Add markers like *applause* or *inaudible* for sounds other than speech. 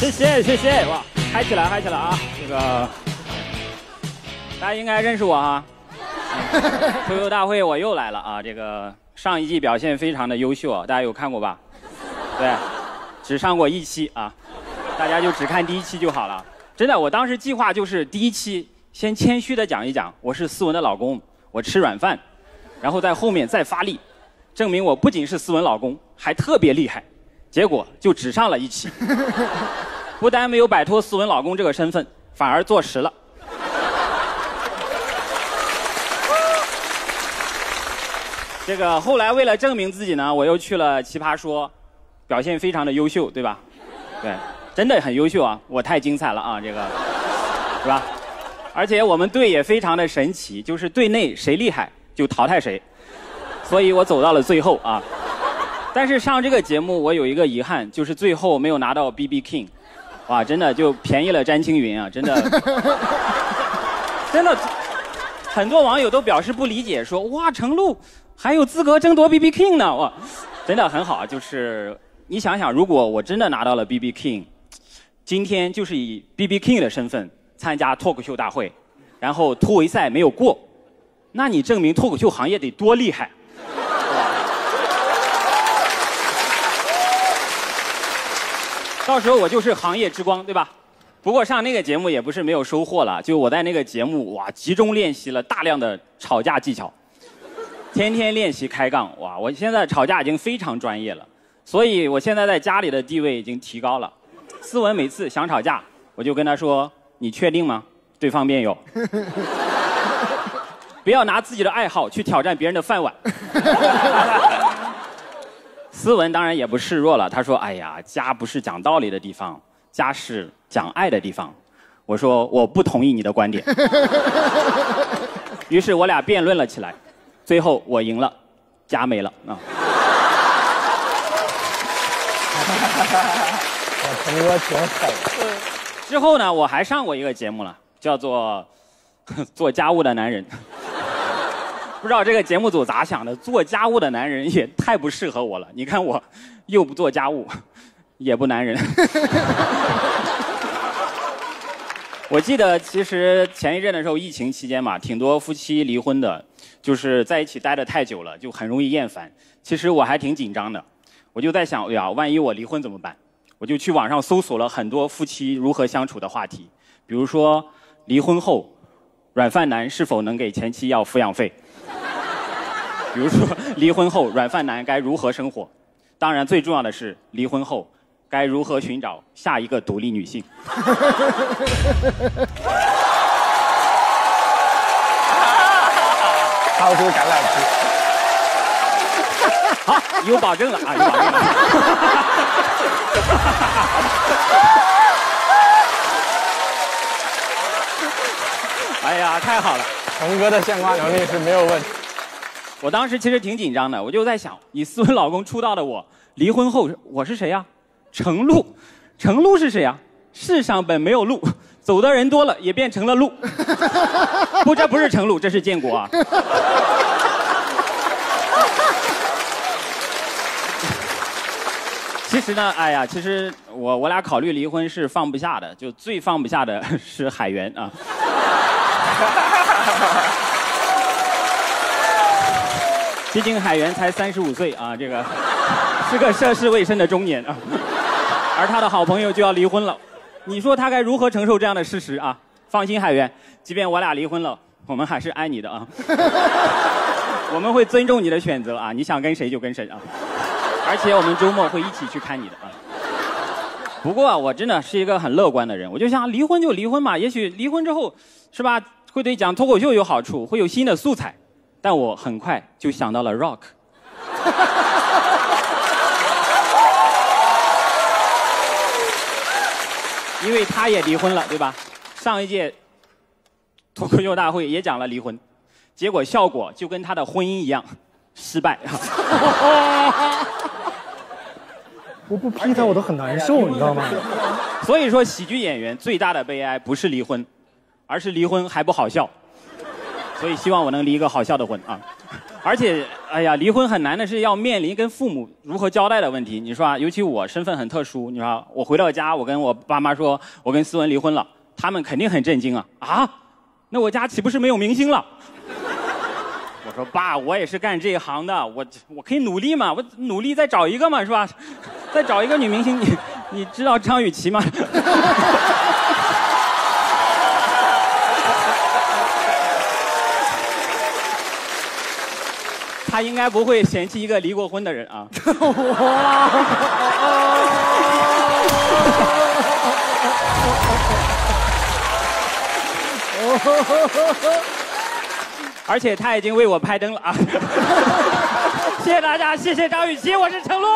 谢谢谢谢哇，嗨起来嗨起来啊！这个大家应该认识我啊，*laughs* 脱口大会我又来了啊！这个上一季表现非常的优秀啊，大家有看过吧？对，只上过一期啊，大家就只看第一期就好了。真的，我当时计划就是第一期先谦虚的讲一讲我是思文的老公，我吃软饭，然后在后面再发力，证明我不仅是思文老公，还特别厉害。结果就只上了一期，*laughs* 不但没有摆脱斯文老公这个身份，反而坐实了。这个后来为了证明自己呢，我又去了奇葩说，表现非常的优秀，对吧？对，真的很优秀啊！我太精彩了啊，这个是吧？而且我们队也非常的神奇，就是队内谁厉害就淘汰谁，所以我走到了最后啊。但是上这个节目，我有一个遗憾，就是最后没有拿到 B B King，哇，真的就便宜了詹青云啊，真的，*laughs* 真的，很多网友都表示不理解，说哇，程璐还有资格争夺 B B King 呢，哇，真的很好，就是你想想，如果我真的拿到了 B B King，今天就是以 B B King 的身份参加脱口秀大会，然后突围赛没有过，那你证明脱口秀行业得多厉害。到时候我就是行业之光，对吧？不过上那个节目也不是没有收获了，就我在那个节目哇，集中练习了大量的吵架技巧，天天练习开杠，哇！我现在吵架已经非常专业了，所以我现在在家里的地位已经提高了。思文每次想吵架，我就跟他说：“你确定吗？对方辩友，*laughs* 不要拿自己的爱好去挑战别人的饭碗。” *laughs* 斯文当然也不示弱了，他说：“哎呀，家不是讲道理的地方，家是讲爱的地方。”我说：“我不同意你的观点。*laughs* ”于是我俩辩论了起来，最后我赢了，家没了啊。我陈哥挺狠。之后呢，我还上过一个节目了，叫做《*laughs* 做家务的男人》。不知道这个节目组咋想的？做家务的男人也太不适合我了。你看我，又不做家务，也不男人。*laughs* 我记得其实前一阵的时候，疫情期间嘛，挺多夫妻离婚的，就是在一起待的太久了，就很容易厌烦。其实我还挺紧张的，我就在想，哎呀，万一我离婚怎么办？我就去网上搜索了很多夫妻如何相处的话题，比如说离婚后，软饭男是否能给前妻要抚养费？*laughs* 比如说，离婚后软饭男该如何生活？当然，最重要的是离婚后该如何寻找下一个独立女性？掏出橄榄枝。好，有保证了啊，有保证了。太好了！陈哥的献花能力是没有问题。我当时其实挺紧张的，我就在想，以斯文老公出道的我，离婚后我是谁呀？程璐，程璐是谁呀？世上本没有路，走的人多了也变成了路。不，这不是程璐，这是建国啊。其实呢，哎呀，其实我我俩考虑离婚是放不下的，就最放不下的是海源啊。*laughs* 毕竟海源才三十五岁啊，这个是个涉世未深的中年啊，而他的好朋友就要离婚了，你说他该如何承受这样的事实啊？放心，海源，即便我俩离婚了，我们还是爱你的啊，*laughs* 我们会尊重你的选择啊，你想跟谁就跟谁啊，而且我们周末会一起去看你的啊。不过我真的是一个很乐观的人，我就想离婚就离婚嘛，也许离婚之后，是吧，会对讲脱口秀有好处，会有新的素材。但我很快就想到了 Rock，*laughs* 因为他也离婚了，对吧？上一届脱口秀大会也讲了离婚，结果效果就跟他的婚姻一样，失败。我不批他我都很难受，你知道吗？*laughs* 所以说，喜剧演员最大的悲哀不是离婚，而是离婚还不好笑。所以希望我能离一个好笑的婚啊。而且，哎呀，离婚很难的是要面临跟父母如何交代的问题。你说啊，尤其我身份很特殊，你说我回到家，我跟我爸妈说，我跟思文离婚了，他们肯定很震惊啊啊，那我家岂不是没有明星了？我说爸，我也是干这一行的，我我可以努力嘛，我努力再找一个嘛，是吧？再找一个女明星，你你知道张雨绮吗？他应该不会嫌弃一个离过婚的人啊。而且他已经为我拍灯了啊！*laughs* 谢谢大家，谢谢张雨绮，我是程璐。